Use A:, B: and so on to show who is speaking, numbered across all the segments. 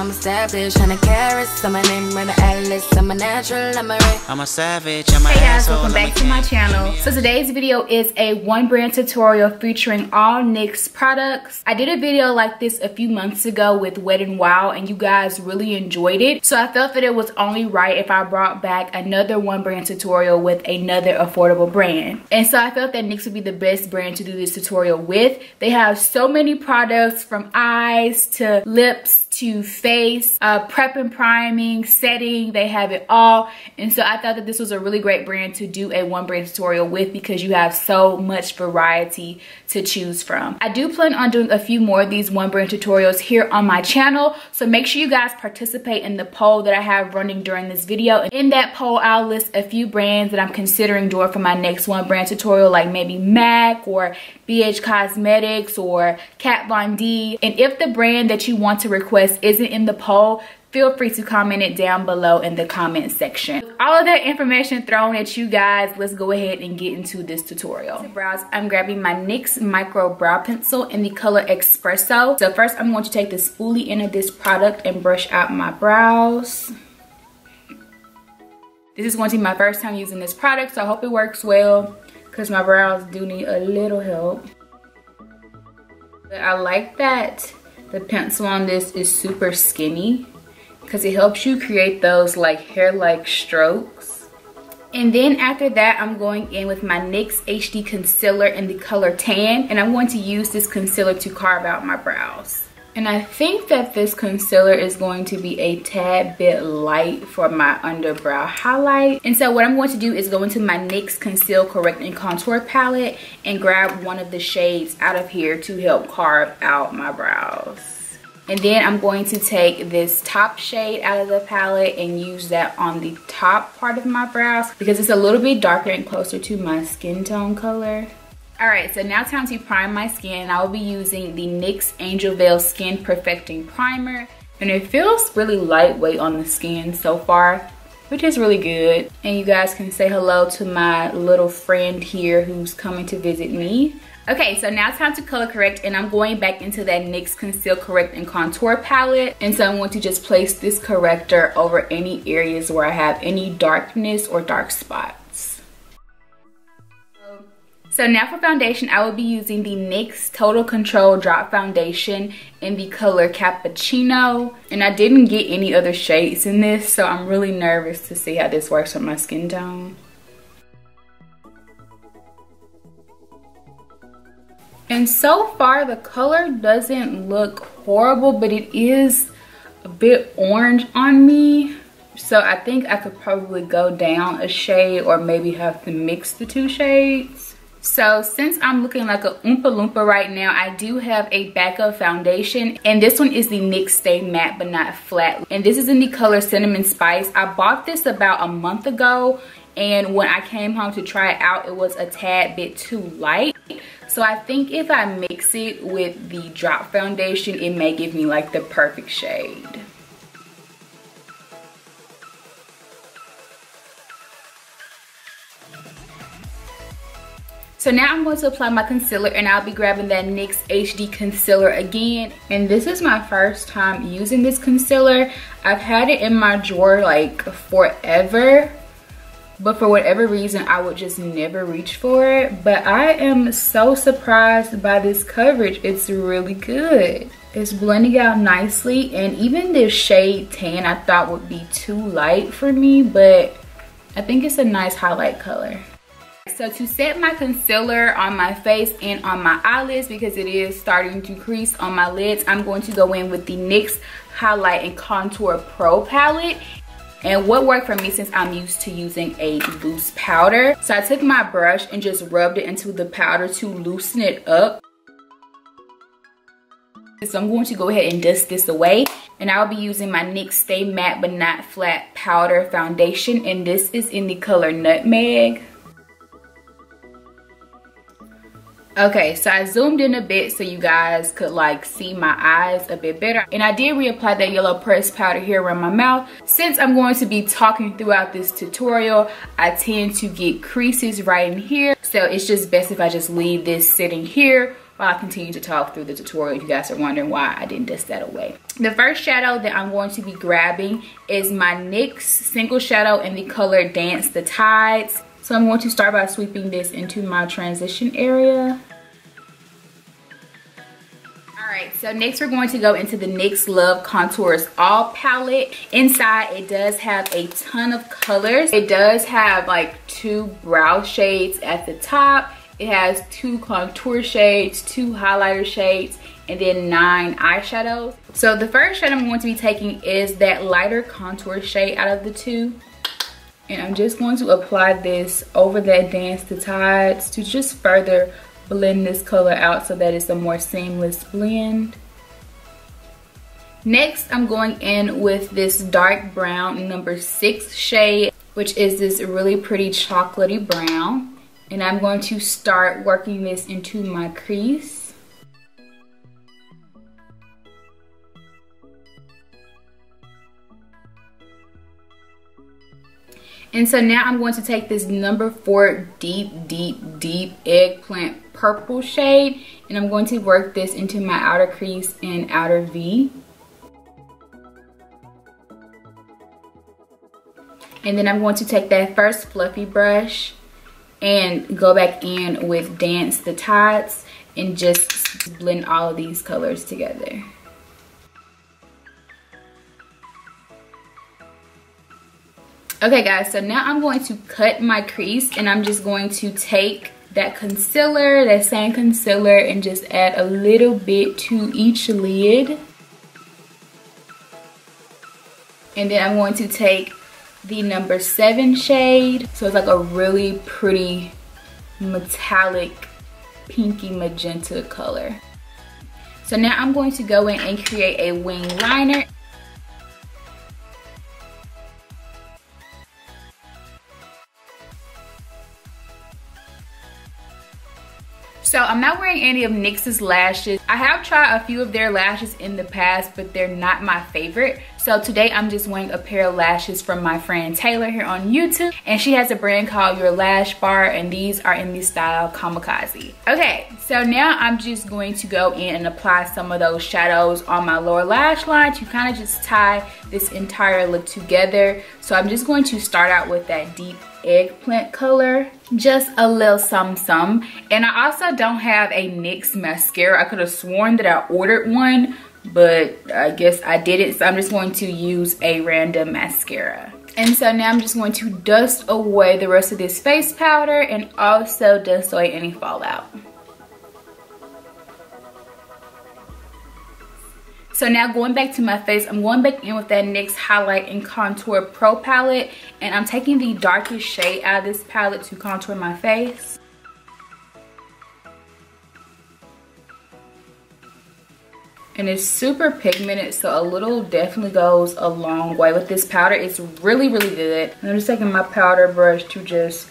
A: I'm established, hundred carats. I'm a name, runner Alice. I'm a natural, I'm a ray.
B: I'm a savage, I'm a
C: Hey guys,
B: asshole,
C: welcome back to my channel. So today's video is a one brand tutorial featuring all NYX products. I did a video like this a few months ago with Wet n Wild and you guys really enjoyed it. So I felt that it was only right if I brought back another one brand tutorial with another affordable brand. And so I felt that NYX would be the best brand to do this tutorial with. They have so many products from eyes to lips to face, uh, prep and priming, setting, they have it all. And so I thought that this was a really great brand to do a one brand tutorial with because you have so much variety to choose from. I do plan on doing a few more of these one brand tutorials here on my channel. So make sure you guys participate in the poll that I have running during this video. And in that poll, I'll list a few brands that I'm considering doing for my next one brand tutorial, like maybe MAC or BH Cosmetics or Kat Von D. And if the brand that you want to request isn't in the poll, feel free to comment it down below in the comment section. With all of that information thrown at you guys, let's go ahead and get into this tutorial. To brows, I'm grabbing my NYX Micro Brow Pencil in the color Espresso. So first I'm going to take the spoolie end of this product and brush out my brows. This is going to be my first time using this product, so I hope it works well because my brows do need a little help. But I like that the pencil on this is super skinny because it helps you create those like hair-like strokes. And then after that, I'm going in with my NYX HD Concealer in the color Tan. And I'm going to use this concealer to carve out my brows. And I think that this concealer is going to be a tad bit light for my underbrow highlight. And so what I'm going to do is go into my NYX Conceal Correct and Contour palette and grab one of the shades out of here to help carve out my brows. And then I'm going to take this top shade out of the palette and use that on the top part of my brows because it's a little bit darker and closer to my skin tone color. Alright, so now time to prime my skin. I will be using the NYX Angel Veil Skin Perfecting Primer. And it feels really lightweight on the skin so far, which is really good. And you guys can say hello to my little friend here who's coming to visit me. Okay, so now it's time to color correct and I'm going back into that NYX Conceal Correct and Contour palette. And so I'm going to just place this corrector over any areas where I have any darkness or dark spots. So now for foundation, I will be using the NYX Total Control Drop Foundation in the color Cappuccino. And I didn't get any other shades in this, so I'm really nervous to see how this works with my skin tone. And so far the color doesn't look horrible, but it is a bit orange on me. So I think I could probably go down a shade or maybe have to mix the two shades. So since I'm looking like a Oompa Loompa right now, I do have a backup foundation. And this one is the NYX Stay Matte But Not Flat. And this is in the color Cinnamon Spice. I bought this about a month ago. And when I came home to try it out, it was a tad bit too light. So I think if I mix it with the drop foundation, it may give me like the perfect shade. So now I'm going to apply my concealer and I'll be grabbing that NYX HD concealer again. And this is my first time using this concealer. I've had it in my drawer like forever. But for whatever reason I would just never reach for it. But I am so surprised by this coverage. It's really good. It's blending out nicely. And even this shade tan I thought would be too light for me but I think it's a nice highlight color so to set my concealer on my face and on my eyelids because it is starting to crease on my lids I'm going to go in with the NYX highlight and contour pro palette and what worked for me since I'm used to using a loose powder. So I took my brush and just rubbed it into the powder to loosen it up. So I'm going to go ahead and dust this away. And I'll be using my NYX Stay Matte But Not Flat Powder Foundation. And this is in the color Nutmeg. Okay, so I zoomed in a bit so you guys could like see my eyes a bit better. And I did reapply that yellow pressed powder here around my mouth. Since I'm going to be talking throughout this tutorial, I tend to get creases right in here. So it's just best if I just leave this sitting here while I continue to talk through the tutorial if you guys are wondering why I didn't dust that away. The first shadow that I'm going to be grabbing is my NYX single shadow in the color Dance the Tides. So I'm going to start by sweeping this into my transition area. Alright, so next we're going to go into the NYX Love Contours All palette. Inside it does have a ton of colors. It does have like two brow shades at the top. It has two contour shades, two highlighter shades, and then nine eyeshadows. So the first shade I'm going to be taking is that lighter contour shade out of the two. And I'm just going to apply this over that Dance the Tides to just further blend this color out so that it's a more seamless blend. Next, I'm going in with this dark brown number six shade, which is this really pretty chocolatey brown. And I'm going to start working this into my crease. And so now I'm going to take this number four deep, deep, deep eggplant purple shade and I'm going to work this into my outer crease and outer V. And then I'm going to take that first fluffy brush and go back in with Dance the Tides and just blend all of these colors together. Okay guys, so now I'm going to cut my crease and I'm just going to take that concealer, that same concealer and just add a little bit to each lid. And then I'm going to take the number seven shade. So it's like a really pretty metallic pinky magenta color. So now I'm going to go in and create a wing liner. So I'm not wearing any of NYX's lashes. I have tried a few of their lashes in the past, but they're not my favorite. So today I'm just wearing a pair of lashes from my friend Taylor here on YouTube. And she has a brand called Your Lash Bar and these are in the style Kamikaze. Okay, so now I'm just going to go in and apply some of those shadows on my lower lash line to kind of just tie this entire look together. So I'm just going to start out with that deep eggplant color just a little some some and i also don't have a nyx mascara. I could have sworn that i ordered one but i guess i didn't so i'm just going to use a random mascara. And so now i'm just going to dust away the rest of this face powder and also dust away any fallout So now going back to my face, I'm going back in with that NYX Highlight and Contour Pro palette. And I'm taking the darkest shade out of this palette to contour my face. and it's super pigmented so a little definitely goes a long way with this powder it's really really good and i'm just taking my powder brush to just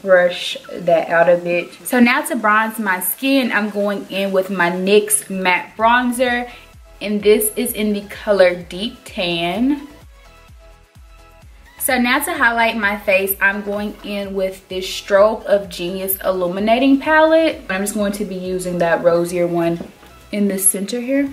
C: brush that out a bit so now to bronze my skin i'm going in with my nyx matte bronzer and this is in the color Deep Tan. So now to highlight my face, I'm going in with this Strobe of Genius Illuminating Palette. I'm just going to be using that rosier one in the center here.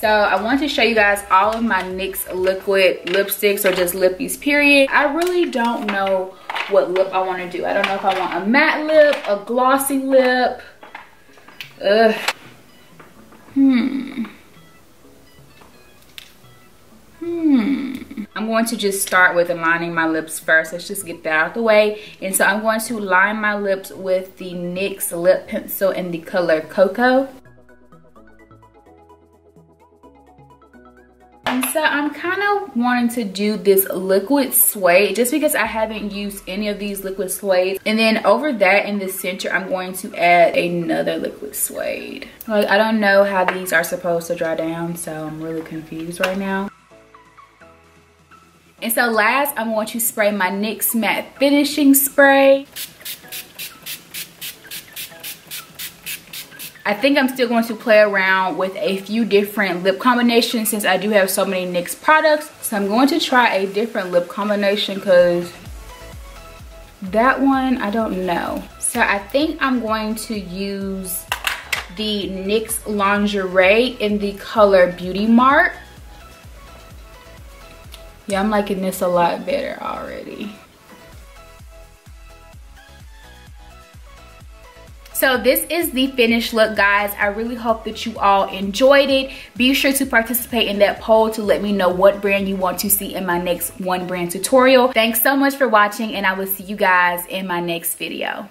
C: So I want to show you guys all of my NYX liquid lipsticks or just lippies period. I really don't know what lip I want to do. I don't know if I want a matte lip, a glossy lip. Ugh. Hmm. Hmm. I'm going to just start with aligning my lips first. Let's just get that out of the way. And so I'm going to line my lips with the NYX lip pencil in the color Cocoa. So I'm kind of wanting to do this liquid suede just because I haven't used any of these liquid suede. And then over that in the center, I'm going to add another liquid suede. Like, I don't know how these are supposed to dry down, so I'm really confused right now. And so last, I'm going to spray my NYX Matte Finishing Spray. I think I'm still going to play around with a few different lip combinations since I do have so many NYX products. So I'm going to try a different lip combination because that one, I don't know. So I think I'm going to use the NYX Lingerie in the color Beauty Mark. Yeah, I'm liking this a lot better already. So this is the finished look, guys. I really hope that you all enjoyed it. Be sure to participate in that poll to let me know what brand you want to see in my next one brand tutorial. Thanks so much for watching and I will see you guys in my next video.